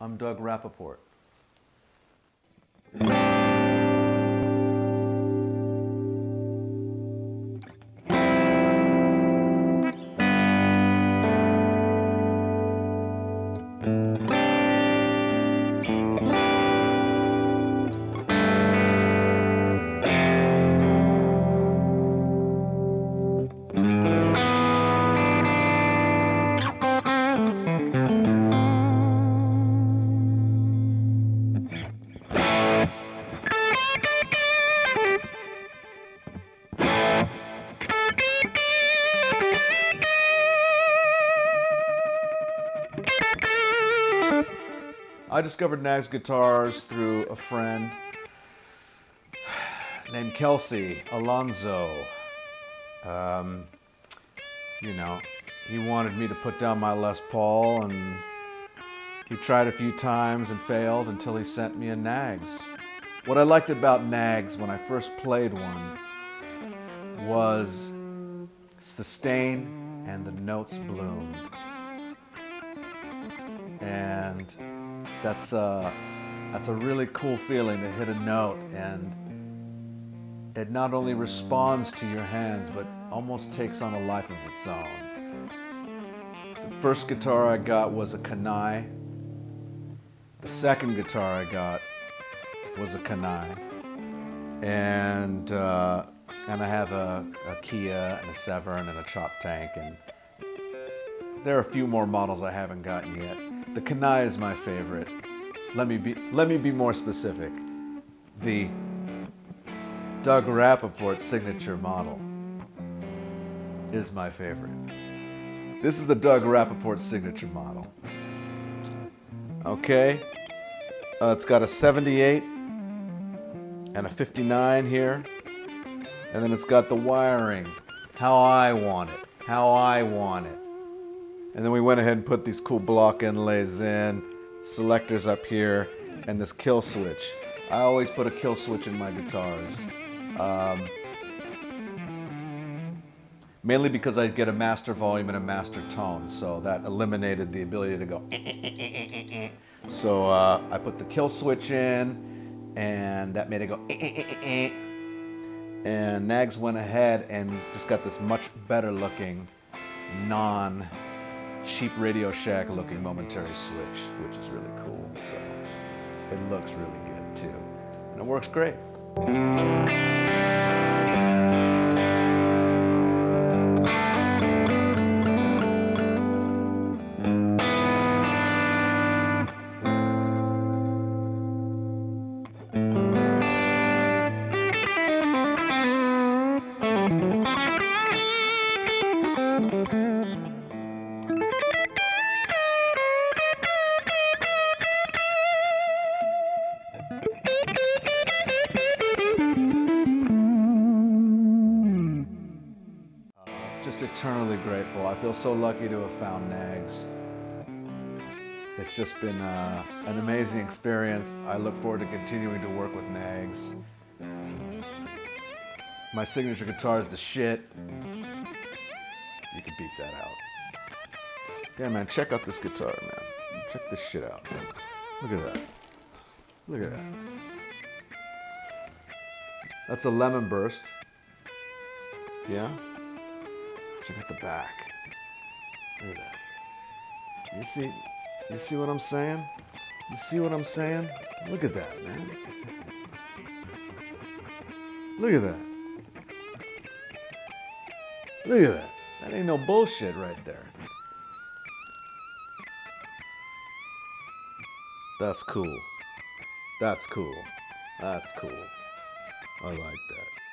I'm Doug Rappoport. I discovered Knaggs guitars through a friend named Kelsey Alonso. Um, you know, he wanted me to put down my Les Paul, and he tried a few times and failed until he sent me a Knaggs. What I liked about Knaggs when I first played one was sustain and the notes bloomed. And that's uh, that's a really cool feeling to hit a note and it not only responds to your hands but almost takes on a life of its own. The first guitar I got was a Kenai. The second guitar I got was a Kenai, and uh, and I have a, a Keya and a Severn and a Chop Tank and there are a few more models I haven't gotten yet. The Kenai is my favorite. Let me be, let me be more specific. The Doug Rappoport signature model is my favorite. This is the Doug Rappoport signature model. Okay, uh, it's got a 78 and a 59 here. And then it's got the wiring, how I want it, how I want it. And then we went ahead and put these cool block inlays in, selectors up here, and this kill switch. I always put a kill switch in my guitars. Um, mainly because I get a master volume and a master tone, so that eliminated the ability to go. Eh, eh, eh, so uh, I put the kill switch in, and that made it go. And Knaggs went ahead and just got this much better looking non cheap Radio Shack looking momentary switch, which is really cool. So it looks really good too. And it works great. Eternally grateful. I feel so lucky to have found Knaggs. It's just been uh, an amazing experience. I look forward to continuing to work with Knaggs. My signature guitar is the shit. You can beat that out. Yeah, man, check out this guitar, man. Check this shit out. Man. Look at that. Look at that. That's a lemon burst. Yeah? Check out the back. Look at that. You see, you see what I'm saying? You see what I'm saying? Look at that, man. Look at that. Look at that. That ain't no bullshit right there. That's cool. That's cool. That's cool. I like that.